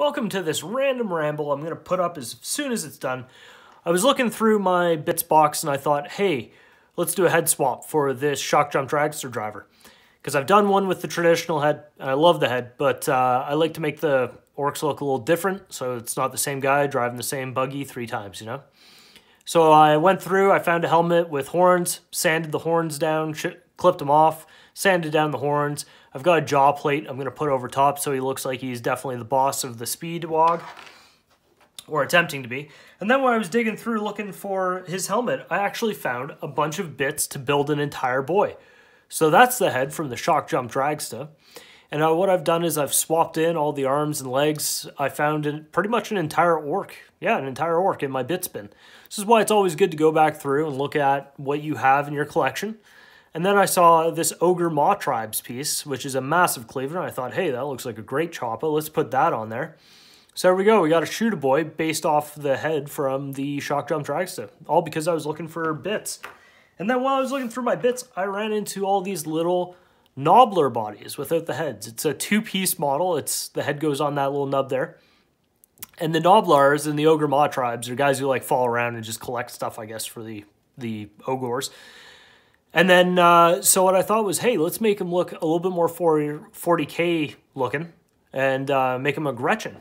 Welcome to this random ramble I'm going to put up as soon as it's done. I was looking through my bits box and I thought, hey, let's do a head swap for this Shokkjump Dragsta driver. Because I've done one with the traditional head, and I love the head, but uh, I like to make the orcs look a little different, so it's not the same guy driving the same buggy three times, you know? So I went through, I found a helmet with horns, sanded the horns down, clipped them off, sanded down the horns. I've got a jaw plate I'm going to put over top so he looks like he's definitely the boss of the Speedwog, or attempting to be. And then when I was digging through looking for his helmet, I actually found a bunch of bits to build an entire boy. So that's the head from the Shokkjump Dragsta. And uh, what I've done is I've swapped in all the arms and legs. I found pretty much an entire orc. Yeah, an entire orc in my bits bin. This is why it's always good to go back through and look at what you have in your collection. And then I saw this Ogor Mawtribes piece, which is a massive cleaver. And I thought, hey, that looks like a great chopper. Let's put that on there. So there we go. We got a Shooter Boy based off the head from the Shokkjump Dragsta. All because I was looking for bits. And then while I was looking through my bits, I ran into all these little Gnoblar bodies without the heads. It's a two-piece model. It's The head goes on that little nub there. And the Gnoblars and the Ogor Mawtribes are guys who like fall around and just collect stuff, I guess, for the, the Ogres. And then, uh, so what I thought was, hey, let's make him look a little bit more 40, 40K looking and uh, make him a Gretchin.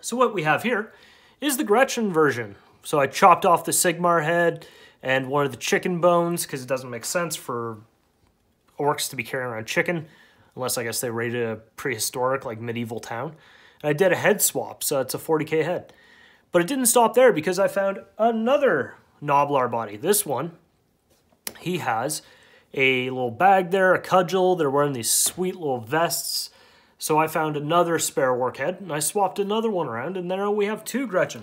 So what we have here is the Gretchin version. So I chopped off the Sigmar head and one of the chicken bones because it doesn't make sense for orcs to be carrying around chicken, unless I guess they raided a prehistoric, like medieval town. And I did a head swap, so it's a 40k head. But it didn't stop there because I found another Gnoblar body. This one, he has a little bag there, a cudgel. They're wearing these sweet little vests. So I found another spare orc head, and I swapped another one around, and there we have two Gretchin.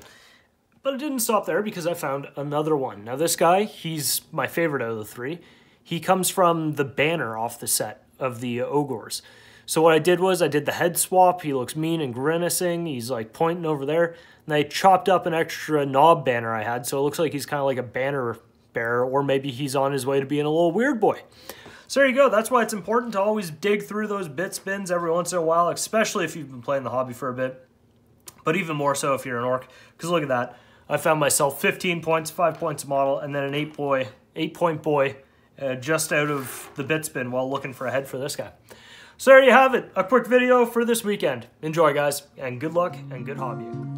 But it didn't stop there because I found another one. Now this guy, he's my favorite out of the three. He comes from the banner off the set of the Ogres. So what I did was I did the head swap. He looks mean and grimacing. He's like pointing over there. And I chopped up an extra Nob banner I had. So it looks like he's kind of like a banner bearer or maybe he's on his way to being a little Weirdboy. So there you go. That's why it's important to always dig through those bit spins every once in a while, especially if you've been playing the hobby for a bit. But even more so if you're an orc. Because look at that. I found myself 15 points, 5 points a model, and then an 8 boy, 8 point boy uh, just out of the bit spin while looking for a head for this guy. So there you have it, a quick video for this weekend. Enjoy, guys, and good luck and good hobby.